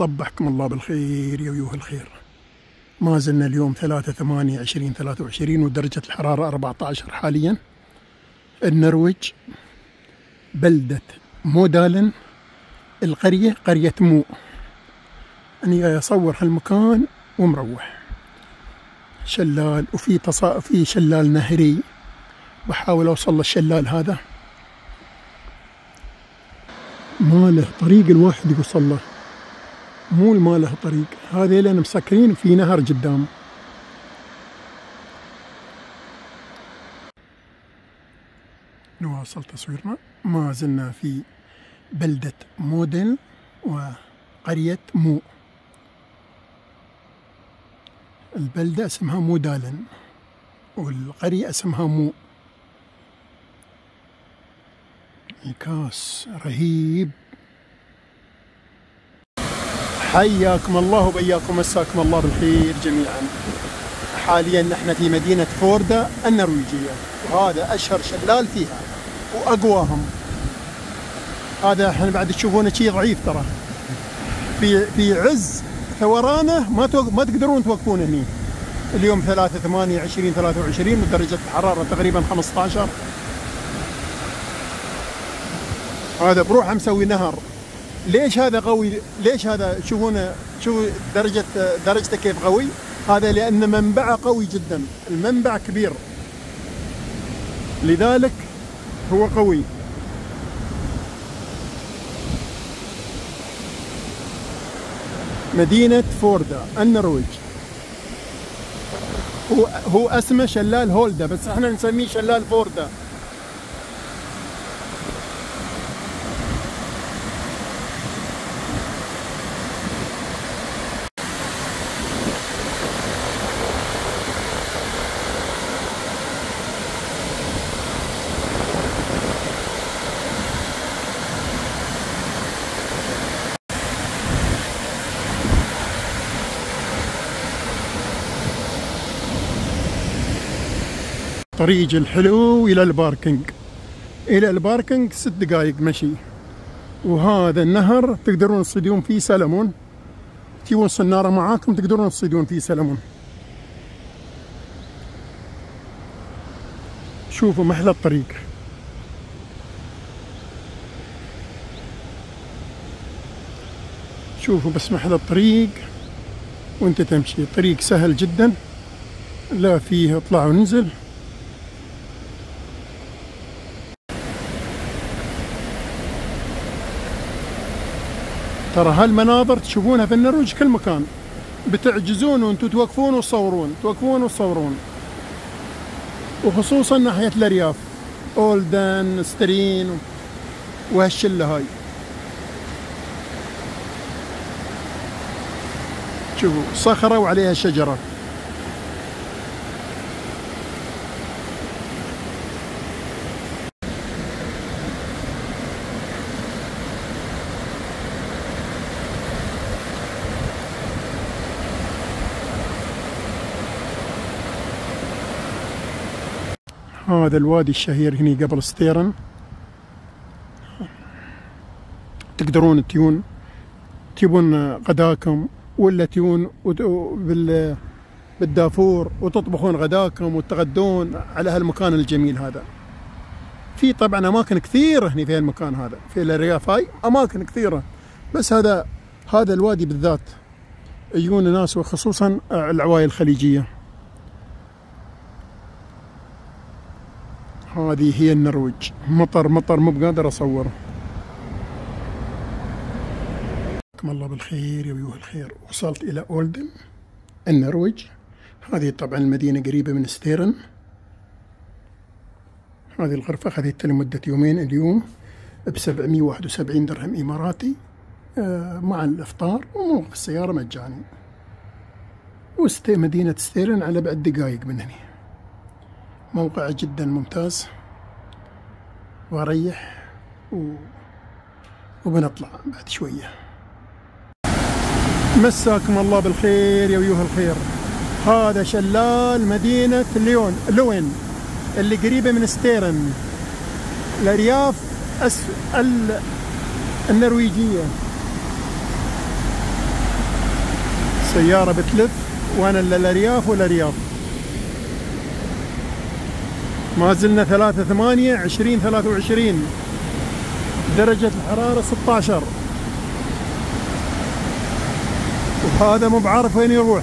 صبحكم الله بالخير يا ويوه الخير. ما زلنا اليوم 3 8 20 23 ودرجة الحرارة 14 حاليا. النرويج بلدة مودالن القرية قرية مو. أنا أصور هالمكان ومروح. شلال وفي تصا في شلال نهري. بحاول أوصل للشلال هذا. ما له طريق الواحد يوصل له. مو ما له طريق هذه لأن مسكرين في نهر قدام. نواصل تصويرنا. ما زلنا في بلدة موديل وقرية مو. البلدة اسمها مودالن والقرية اسمها مو. انعكاس رهيب. حياكم الله وبياكم مساكم الله بالخير جميعا. حاليا نحن في مدينة فوردا النرويجية وهذا أشهر شلال فيها وأقواهم. هذا إحنا بعد تشوفونه شيء ضعيف ترى. في في عز ثورانه ما ما تقدرون توقفون هني. اليوم 3 8 20 23 ودرجة الحرارة تقريبا 15 هذا بروحه مسوي نهر. ليش هذا قوي؟ ليش هذا؟ تشوفون شوفوا درجة درجته كيف قوي؟ هذا لأن منبعه قوي جدا المنبع كبير. لذلك هو قوي. مدينة فوردا النرويج. هو هو اسمه شلال هولدا بس إحنا نسميه شلال فوردا. طريق الحلو إلى ال parking إلى ال parking ست دقايق مشي. وهذا النهر تقدرون تصيدون فيه سلمون. تجيبون صنارة معاكم تقدرون تصيدون فيه سلمون. شوفوا محلى الطريق. شوفوا بس محلى الطريق. وانت تمشي. طريق سهل جدا. لا فيه اطلع ونزل. ترى هالمناظر تشوفونها في النرويج كل مكان. بتعجزون وأنتم توقفون وتصورون توقفون وتصورون. وخصوصا ناحية الأرياف. أولدن سترين وهالشلة هاي. شوفوا صخرة وعليها شجرة. هذا الوادي الشهير هنا قبل ستيرن. تقدرون تيون تجيبون غداكم ولا تيون بال بالدافور وتطبخون غداكم وتغدون على هالمكان الجميل هذا. في طبعا أماكن كثيرة هنا في المكان هذا في الارياف هاي أماكن كثيرة. بس هذا هذا الوادي بالذات يجون ناس وخصوصا العوائل الخليجية. هذه هي النرويج. مطر مطر مو بقادر أصوره. حياكم الله بالخير يا ويوه الخير. وصلت إلى أولدن النرويج. هذه طبعا المدينة قريبة من ستيرن. هذه الغرفة أخذت لمدة يومين اليوم ب 771 درهم إماراتي مع الإفطار وموقف السيارة مجاني. وست مدينة ستيرن على بعد دقايق من هنا. موقع جدا ممتاز. وأريح و... وبنطلع بعد شوية. مساكم الله بالخير يا ويوه الخير. هذا شلال مدينة ليون لوين اللي قريبة من ستيرن الأرياف أس... ال... النرويجية. السيارة بتلف وأنا الا الارياف والارياف ما زلنا ثلاثة ثمانية عشرين ثلاثة وعشرين. درجة الحرارة 16 وهذا مو بعارف وين يروح.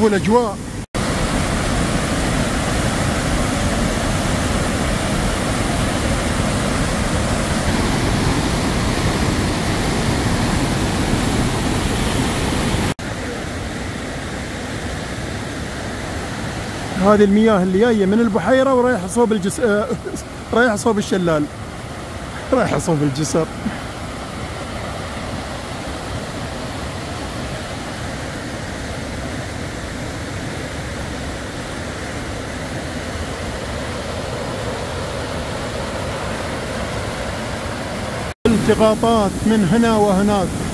شوفوا الاجواء هذه المياه اللي جاية من البحيرة ورايحة صوب الجس آه، رايحة صوب الشلال. رايحة صوب الجسر. التقاطات من هنا وهناك.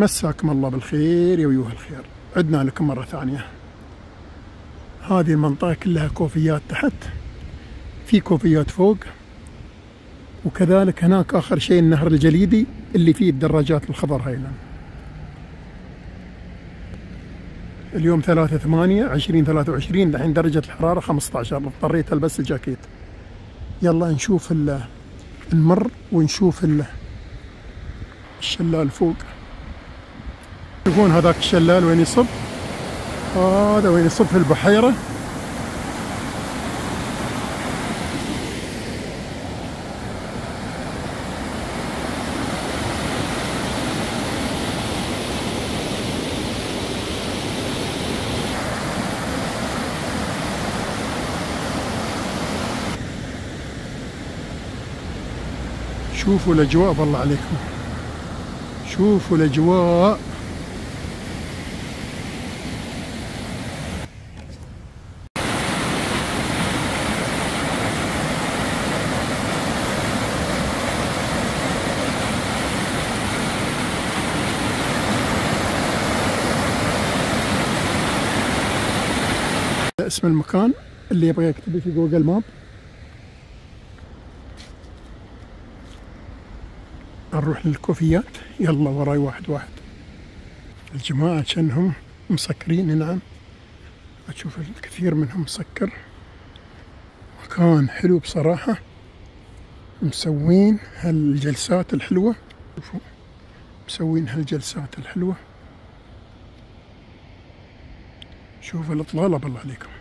مساكم الله بالخير يا ويوه الخير. عدنا لكم مرة ثانية. هذه المنطقة كلها كوفيات تحت. في كوفيات فوق. وكذلك هناك آخر شيء النهر الجليدي اللي فيه الدراجات الخضر هينا اليوم ثلاثة ثمانية عشرين ثلاثة وعشرين الحين درجة الحرارة خمسة عشر اضطريت ألبس الجاكيت. يلا نشوف المر ونشوف الشلال فوق. تشوفون هذاك الشلال وين يصب؟ هذا وين يصب في البحيرة. شوفوا الأجواء بالله عليكم. شوفوا الأجواء. اسم المكان اللي يبغى يكتب في جوجل ماب. نروح للكوفيات. يلا وراي واحد واحد. الجماعة كأنهم مسكرين نعم. أشوف الكثير منهم مسكر. مكان حلو بصراحة. مسوين هالجلسات الحلوة. شوفوا مسوين هالجلسات الحلوة. شوف الإطلالة بالله عليكم.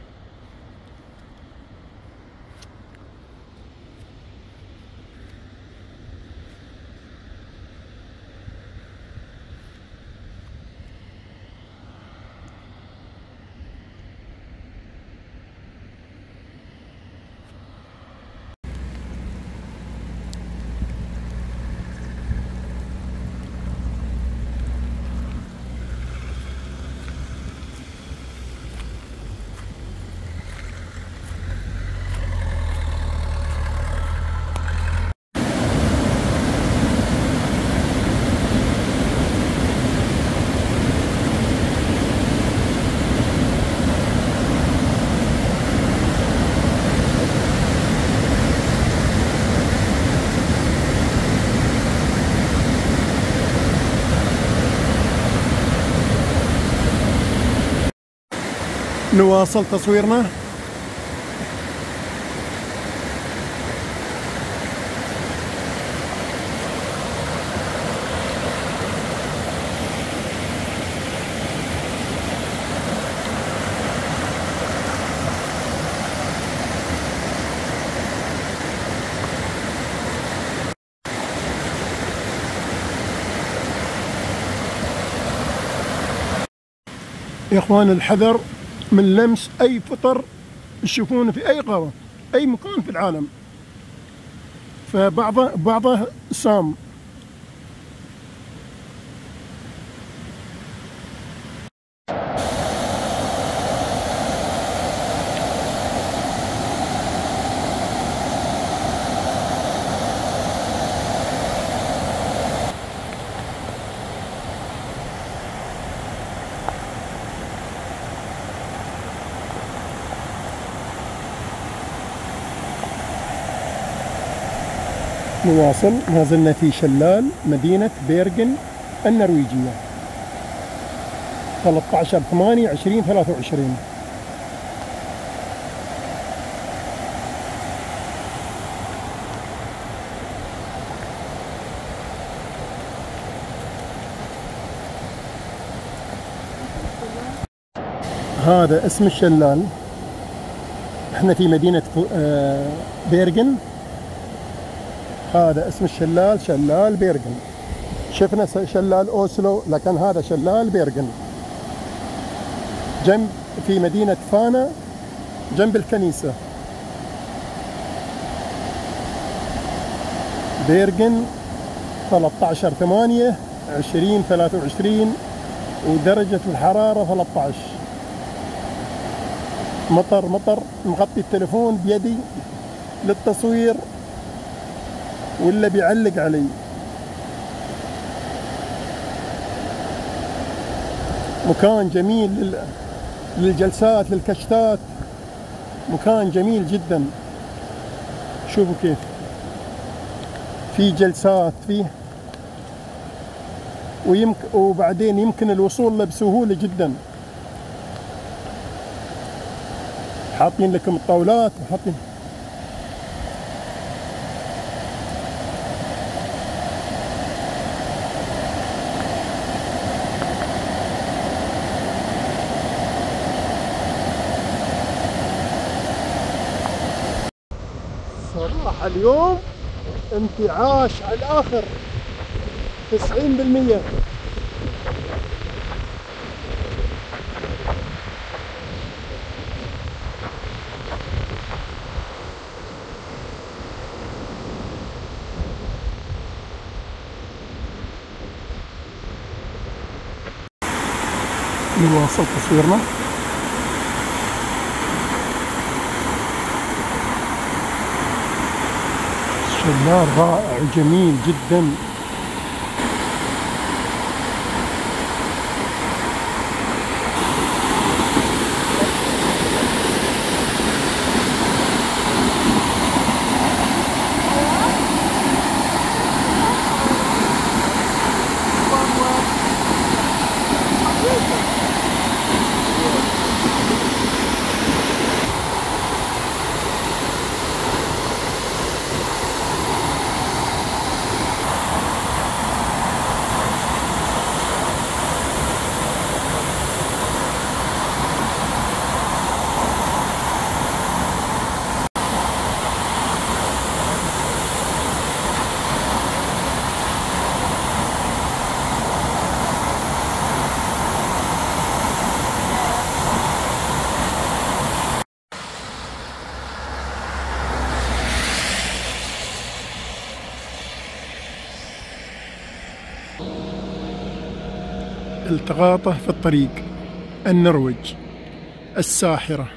نواصل تصويرنا يا إخوان الحذر من لمس أي فطر تشوفونه في أي قهوة أي مكان في العالم. فبعضه بعضه سام نواصل ما زلنا في شلال مدينة بيرغن النرويجية. 13 8 20 23 هذا اسم الشلال. إحنا في مدينة آه، بيرغن. هذا اسم الشلال شلال بيرغن. شفنا شلال أوسلو لكن هذا شلال بيرغن. جنب في مدينة فانا جنب الكنيسة. بيرغن 13 8 20 23 ودرجة الحرارة 13 مطر مطر مغطي التليفون بيدي للتصوير. ولا بيعلق علي. مكان جميل للجلسات للكشتات. مكان جميل جدا. شوفوا كيف. في جلسات فيه. ويمكن وبعدين يمكن الوصول له بسهولة جدا. حاطين لكم الطاولات وحاطين اليوم انتعاش على الآخر 90% نواصل تصويرنا. شلال رائع جميل جدا. التقاطه في الطريق النرويج الساحرة.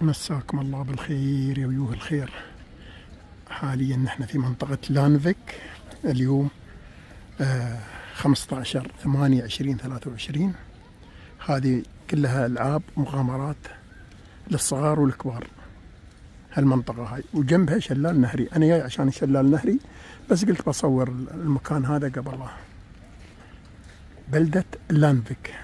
مساكم الله بالخير يا ويوه الخير. حاليا نحن في منطقة لانفيك اليوم آه 15 8 20 23 هذه كلها ألعاب مغامرات للصغار والكبار. هالمنطقة هاي. وجنبها شلال نهري. أنا جاي عشان شلال نهري بس قلت بصور المكان هذا قبل. بلدة لانفيك.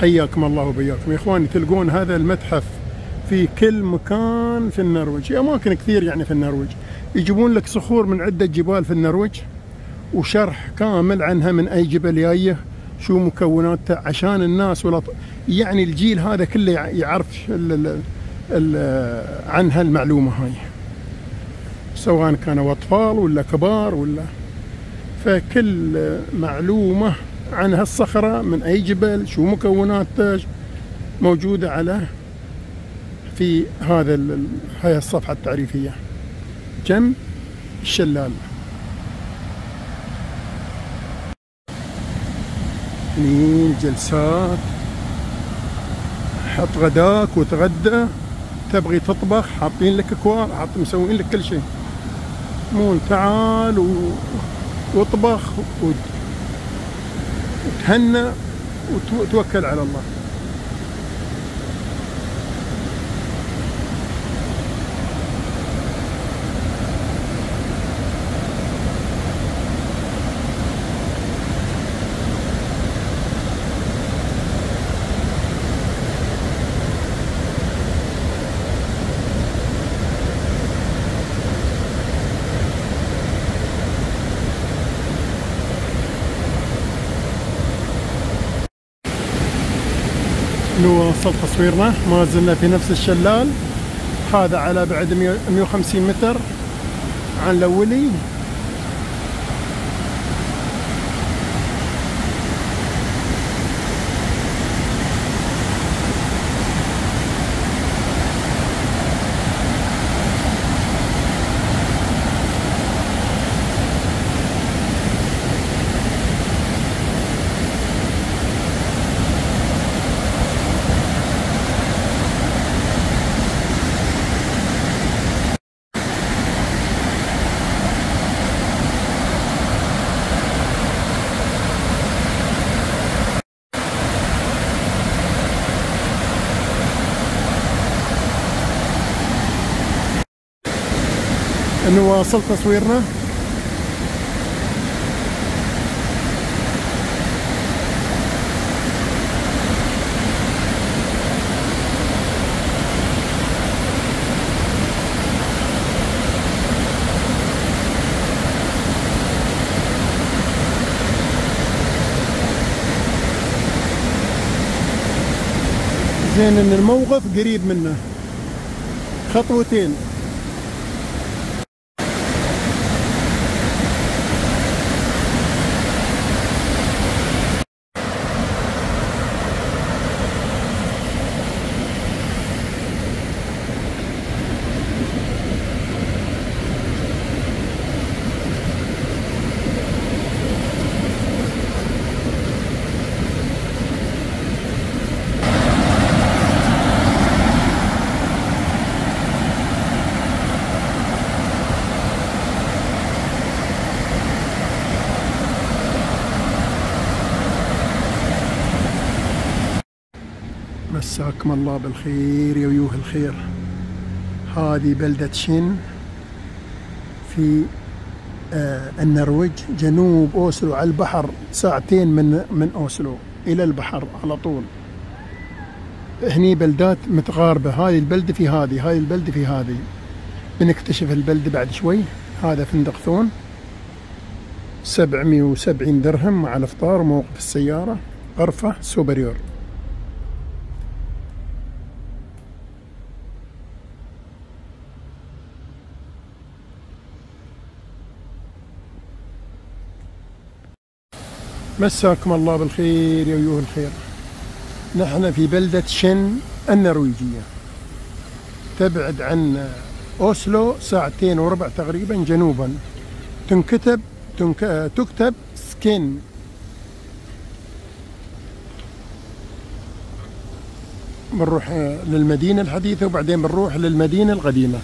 حياكم الله وبياكم. يا إخواني تلقون هذا المتحف في كل مكان في النرويج. في أماكن كثير يعني في النرويج. يجيبون لك صخور من عدة جبال في النرويج وشرح كامل عنها من أي جبل جاية شو مكوناتها عشان الناس ولا يعني الجيل هذا كله يعرف ال ال عن هالمعلومه هاي. سواء كانوا أطفال ولا كبار ولا فكل معلومة عن هالصخرة من أي جبل شو مكوناتها موجودة على في هذا هاي الصفحة التعريفية. جنب الشلال. هني جلسات؟ حط غداك وتغدى. تبغي تطبخ حاطين لك أكواب حاط مسوين لك كل شيء. مو تعال و... واطبخ و... وتهنى وتوكل على الله. نواصل تصويرنا ما زلنا في نفس الشلال. هذا على بعد 150 متر عن الاولي نواصل تصويرنا. زين إن الموقف قريب منه. خطوتين. مساكم الله بالخير يا ويوه الخير. هذه بلدة شن في آه النرويج جنوب أوسلو على البحر ساعتين من من أوسلو إلى البحر على طول. هني بلدات متقاربة هذه البلدة في هذه هذه البلدة في هذه. بنكتشف البلدة بعد شوي هذا فندق ثون. 770 درهم مع الافطار وموقف السيارة غرفة سوبريور. مساكم الله بالخير يا أيها الخير. نحن في بلدة شن النرويجية. تبعد عن أوسلو ساعتين وربع تقريبا جنوبا. تنكتب تنك... تكتب سكين بنروح للمدينة الحديثة وبعدين بنروح للمدينة القديمة.